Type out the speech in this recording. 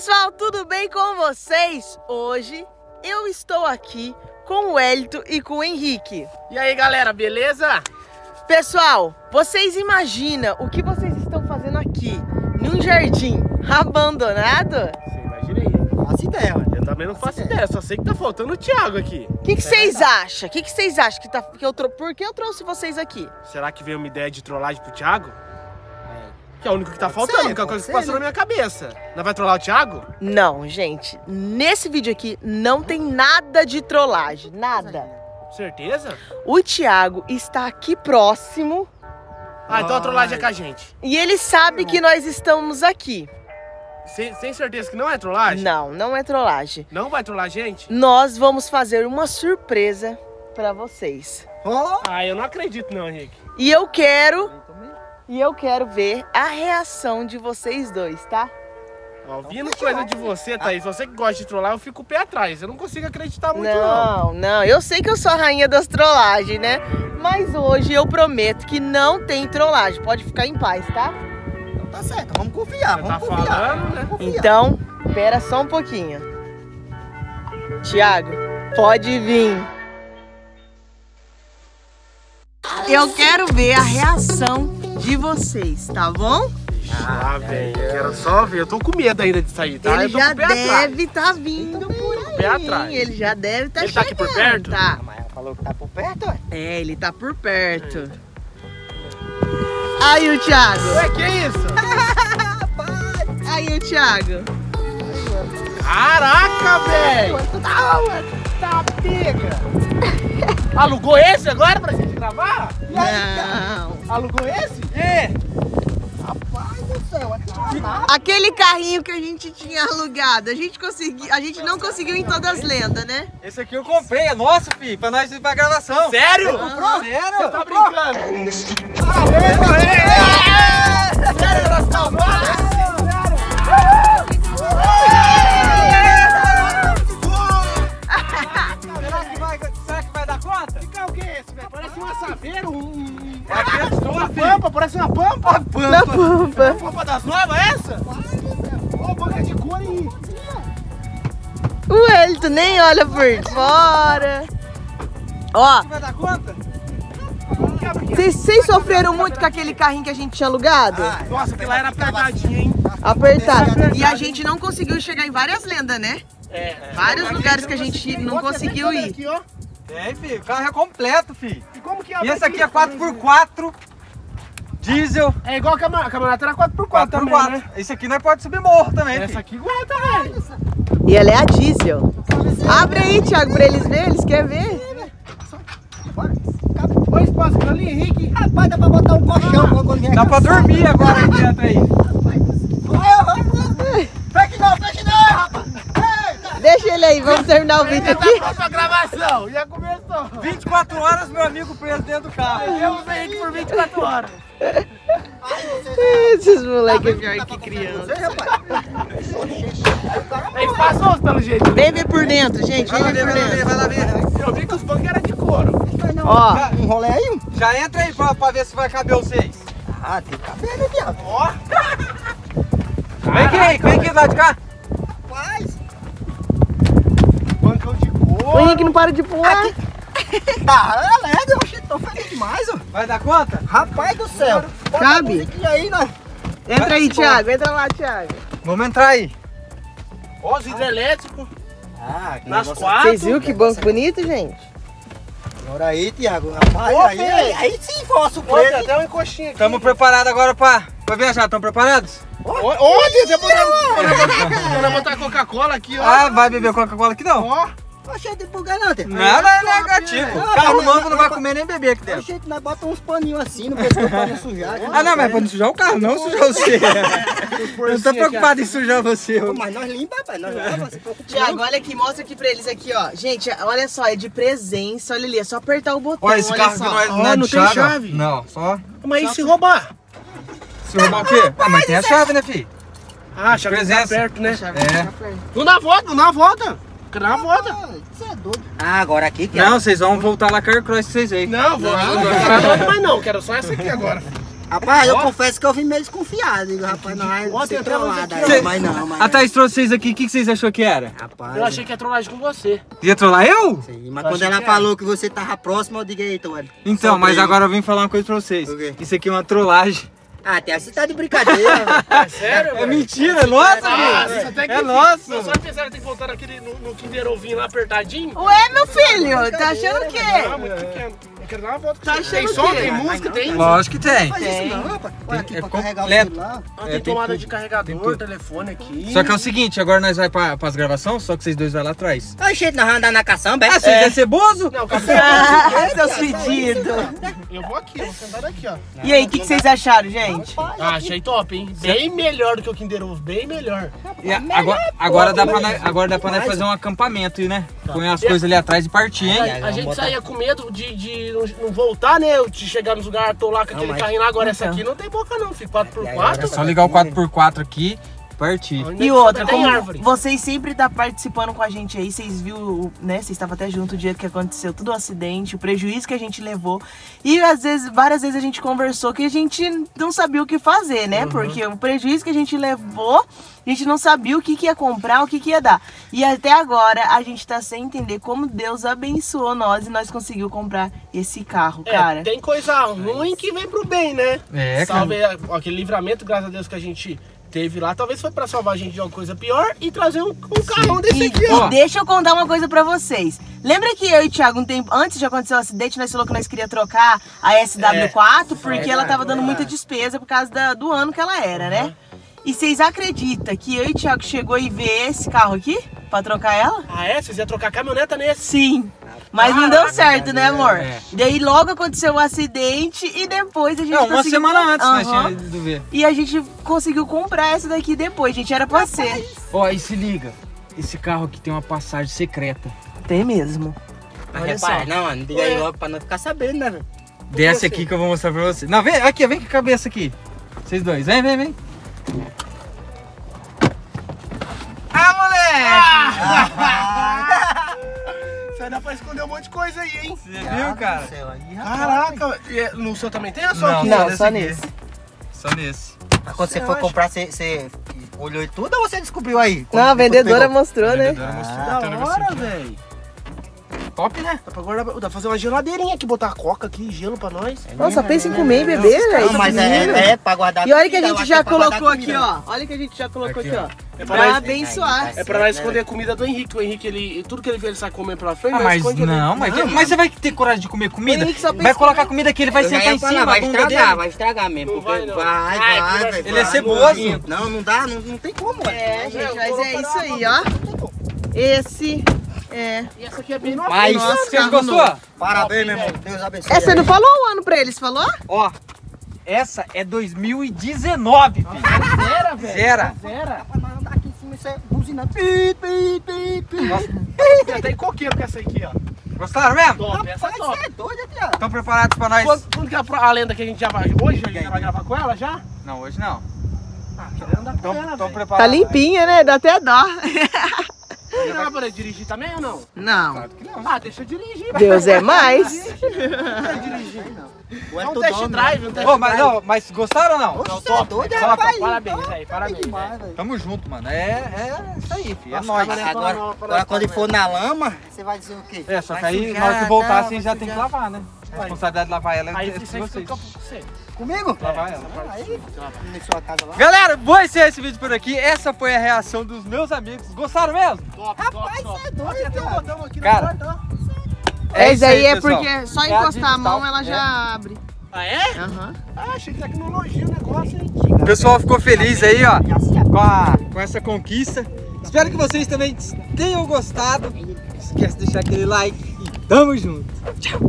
pessoal, tudo bem com vocês? Hoje eu estou aqui com o Elito e com o Henrique. E aí galera, beleza? Pessoal, vocês imaginam o que vocês estão fazendo aqui, num jardim abandonado? Você imagina aí. Não faço ideia, mano. Eu também não faço ideia, só sei que tá faltando o Thiago aqui. O que, que vocês acham? O que, vocês acham que tá. Que eu. Por que eu trouxe vocês aqui? Será que veio uma ideia de trollagem pro Thiago? Que é o único que tá Pode faltando, ser, que é a coisa pode que ser, passou né? na minha cabeça. Não vai trollar o Thiago? Não, gente, nesse vídeo aqui não tem nada de trollagem, nada. Certeza? O Thiago está aqui próximo Ah, então a trollagem é com a gente. e ele sabe que nós estamos aqui. Sem, sem certeza que não é trollagem? Não, não é trollagem. Não vai trollar a gente? Nós vamos fazer uma surpresa pra vocês. Ó, Ah, eu não acredito não, Henrique. E eu quero, e eu quero ver a reação de vocês dois, tá? Ó, vindo coisa de você, Thaís, você que gosta de trollar, eu fico o pé atrás. Eu não consigo acreditar muito não. Não, não, eu sei que eu sou a rainha das trollagens, né? Mas hoje eu prometo que não tem trollagem. Pode ficar em paz, tá? então tá certo, vamos confiar, Você vamos tá confiar. falando, né? Confiar. Então, pera só um pouquinho. Tiago, pode vir. Eu quero ver a reação de vocês, tá bom? Ah, velho, quero só ver. Eu tô com medo ainda de sair, tá? Ele eu tô já com o pé atrás. deve estar vindo por aí. pé atrás. Ele já deve estar Ele tá aqui por perto? Tá. Mas ela falou que tá por perto, ué. É, ele tá por perto. Aí o Thiago. Ué, que isso? Aí o Thiago. Caraca, velho! Tá pega! Alugou esse agora pra gente gravar? Não. Alugou esse? É! Rapaz do céu, é. Aquele carrinho que a gente tinha alugado, a gente conseguiu, a gente não conseguiu em todas as lendas, né? Esse aqui eu comprei, é nosso, filho, pra nós ir pra gravação. Sério? Sério? Você tá brincando? Sério, nós salvamos? Esse, velho? Parece uma saveira, um... um- É aquele Uma sua, filho. pampa, parece uma pampa. Na pampa. Pampa das novas, é essa? Ó, banca de cor e... O Elito nem olha por fora. Ó, Vai dar conta? vocês sofreram muito com aquele carrinho que a gente tinha alugado? Nossa, aquilo lá era apertadinho, hein? Apertado. E a gente não conseguiu chegar em várias lendas, né? É. Vários lugares que a gente não conseguiu ir. Aqui, ó. Tem, filho, o carro é completo, filho. E como que E abre esse aqui é aqui? 4x4, diesel, É igual a caminhonete era 4x4 também, 4x4. né? Esse aqui nós pode subir morro também, Essa filho. aqui aguenta, velho. E ela é a diesel. Abre aí, Thiago, pra eles verem. Eles querem ver. Olha o espaço ali, Henrique. Rapaz, dá pra botar um colchão quando vier Dá pra dormir agora aí dentro aí. Feche não, feche não, rapaz. Ele aí, vamos terminar o vídeo Já aqui. tá pronta a gravação, já começou. 24 horas, meu amigo preso dentro do carro. Temos o Henrique por 24 horas. Esses moleques é pior que criança. Você, rapaz. É espaçoso pelo jeito. Vem ver por dentro, gente. Vai lá Vem ver, vai por lá ver, dentro. vai lá ver. Eu vi que os bancos eram de couro. Ó, Um rolê aí? Já entra aí pra, pra ver se vai caber vocês. Ah, tem cabelo, viado. Ó. Vem aqui, vem aqui do lado de cá. Rapaz. Couro. Henrique não para de pular. Tá, é alegre, eu tô feliz demais, ó. Vai dar conta? Rapaz do céu. Cabe? a aí, nós. Entra aí, Thiago. Entra lá, Thiago. Vamos entrar aí. Ó, os hidrelétricos. Ah, que Nas negócio- quatro. Vocês viram que banco bonito, gente? Agora aí, Tiago. Rapaz, Ô, aí, aí, aí sim foi uma surpresa. até uma encoxinha aqui. Estamos preparados agora pra, pra viajar. Estão preparados? Até botar, botar, botar Coca-Cola aqui, ó. Ah, vai beber Coca-Cola aqui não? Ó. Tô cheio de bugar não, Tiago. Nada é negativo. Ah, Carro mas- novo não vai comer nem beber aqui dentro. gente nós bota uns paninhos assim no pescoço pra não sujar. Ah, não, mas é pra não sujar o carro, não sujar você. Eu não tô preocupado em sujar você. Mas nós limpa, rapaz. Nós Thiago, não. olha aqui, mostra aqui pra eles aqui, ó. Gente, olha só, é de presença, olha ali, é só apertar o botão, Olha esse carro só. aqui não é, não é não de tem chave. chave. Não, só. Mas e se roubar? Se roubar o quê? Ah, mas tem a chave, né, filho? Ah, a chave tá perto, né? É. Não dá volta, não dá volta. Uma volta? Ah, Você é doido. Ah, agora aqui que Não, vocês vão voltar lá Car Cross vocês aí. Não, vou. Não, não, não, não, mas não, quero só essa aqui agora. Rapaz, eu confesso que eu vim meio desconfiado. Digo, rapaz, não Ó, ser trollada ó. Mas não, mas A Thaís trouxe vocês aqui, o que, que vocês achou que era? Rapaz, Eu achei que ia trollagem com você. Ia trollar eu? Sim, mas Eu quando ela que falou que você tava próximo, eu digo, eita, ué. Então, mas agora eu vim falar uma coisa pra vocês. Isso aqui é uma trollagem. Ah, até você tá de brincadeira, velho. É sério, É mentira, é nossa, Ah, filho. isso até que É enfim. nosso. Eu só pensava que tem que voltar naquele, no, no Kinder Ovinho lá apertadinho. Ué, meu filho, tá achando o Ah, quê? muito pequeno. Eu quero dar uma volta. Tá Tem som, tem música, tem. Lógico que tem. Faz Tem. isso não, rapaz. Olha aqui é pra carregar o celular. Ah, É, tem tem tomada tudo. de Tem carregador, telefone aqui. Só que é o seguinte, agora nós vai pra, pras gravações, só que vocês dois vai lá atrás. Ai, gente, nós vamos andar na caçamba, é? Ah, vocês é ceboso? Não, café. Ah, seus fedidos. Eu vou aqui, eu vou sentar aqui, ó. E aí, o que, que vocês acharam, gente? Ah, achei top, hein? Bem melhor do que o Kinder Ovo, bem melhor. E a- agora, agora, dá pra nós, agora dá pra nós fazer um acampamento, né? Põe as coisas ali atrás e partir, hein? A, a gente saía com medo de, de não, não voltar, né? De chegar nos lugares, tô lá com aquele mas- carrinho lá. Agora essa Então. aqui não tem boca não, filho. 4x4. É só ligar o 4x4 aqui partir. E outra, como árvore. vocês sempre tá participando com a gente aí, vocês viu, né? Vocês estavam até junto o dia que aconteceu tudo o acidente, o prejuízo que a gente levou. E às vezes, várias vezes a gente conversou que a gente não sabia o que fazer, né? Porque o prejuízo que a gente levou, a gente não sabia o que, que ia comprar, o que, que ia dar. E até agora a gente tá sem entender como Deus abençoou nós e nós conseguiu comprar esse carro, É, cara. tem coisa ruim que vem pro bem, né? É, cara. Salve ó, aquele livramento, graças a Deus, que a gente teve lá. Talvez foi pra salvar a gente de uma coisa pior e trazer um, um carrão desse E, aqui, e ó. deixa eu contar uma coisa pra vocês. Lembra que eu e o Thiago, um tempo antes de acontecer o acidente, nós falou que nós queríamos trocar a SW4 porque ela tava dando muita despesa por causa da- do ano que ela era, né? E vocês acreditam que eu e o Thiago chegou e vê esse carro aqui pra trocar ela? Ah, é? Vocês iam trocar a caminhoneta nesse? Sim. Mas não deu Caraca, certo, né, amor? É. Daí logo aconteceu o acidente e depois a gente Não, uma conseguiu... semana antes Aham. tínhamos ido ver. E a gente conseguiu comprar essa daqui depois, gente. Era pra ser. Ó, e se liga. Esse carro aqui tem uma passagem secreta. Tem mesmo. Mas, Olha rapaz, só. não, mano, diga aí logo pra não ficar sabendo, né, velho? Desce aqui que eu vou mostrar pra você. Não, vem aqui, vem com a cabeça aqui. Vocês dois, vem, vem, vem. Coisa aí, hein? Você viu, cara? Céu, aí, rapaz. Caraca, e é- no seu também tem a sua Não, aqui? Não, só nesse. Só nesse. Mas Quando você Você for acha? comprar, você, você olhou e tudo ou você descobriu aí? Não, a vendedora mostrou, né? Vendedora mostrou, Da tem um negocinho hora, velho. Top, né? Dá pra, guardar, dá pra fazer uma geladeirinha aqui, botar coca aqui, gelo pra nós. Nossa, pensa em comer e beber, velho. Mas é, é, é pra guardar E olha que a gente já que é pra colocou aqui, ó. Olha que a gente já colocou Aqui, ó. É pra Pra nós- abençoar. É pra nós esconder a comida do Henrique. O Henrique, ele, tudo que ele vê, ele sai comendo pela frente. Ah, mas não, mas, Não, mas você vai ter coragem de comer comida? Henrique só pensa Vai colocar comer. comida aqui, ele vai Eu sentar em falar, cima, a vai estragar, dele. vai estragar mesmo. Não vai, não. vai, Ai, vai, conversa velho. Ele é vai. ceboso. Não, não dá, não, não tem como, velho. É, gente, mas é isso aí, ó. Esse é. E essa aqui é bem nossa. Mas, Nossa, Vocês carro gostou? novo. parabéns, meu irmão. Deus abençoe. É, você não falou o ano pra eles, falou? Ó, essa é 2019, filho. Zera, velho. Zera. Zera. Pra nós andar aqui em cima, isso é buzinando. Pi, pi, pi, pi. Tem até coqueiro com essa aqui, ó. Gostaram mesmo? Top, essa é Rapaz, top. você é doido, Tiago. Estão preparados pra nós? Quando, quando que é a, lenda que a gente já vai hoje? A gente já vai gravar com ela já? Não, hoje não. Ah, querendo andar com ela. Tá limpinha, né? Dá até dó. Você vai poder dirigir também ou não? Não. Claro que não. Ah, deixa eu dirigir. Deus é mais. Deixa eu dirigir. O É um Elton test drive, um test Ô, mas, drive. não, mas gostaram ou não? Oxe, Não, é top. doido, Top, rapaz. Parabéns aí, parabéns. demais, velho. velho. Tamo junto, mano. É, é isso aí, filho. É nóis. Agora, Não, não, não, agora não, quando não, ele for na lama, você vai dizer o quê? É, só que aí, na hora que voltar, assim, já tem que lavar, né? A responsabilidade de lavar ela é Aí de isso aí vocês. com você. Comigo? Lavar ela. Aí, na sua casa lá. Galera, vou encerrar esse vídeo por aqui. Essa foi a reação dos meus amigos. Gostaram mesmo? Top, Rapaz, top, é doido, Tem um botão aqui Cara, na porta. É isso aí, é porque só É encostar a mão ela é. já abre. Ah, é? Aham. Ah, achei tecnologia o negócio, hein? O pessoal ficou feliz aí, ó, com, a- com essa conquista. Espero que vocês também tenham gostado. Não esquece de deixar aquele like e tamo junto. Tchau.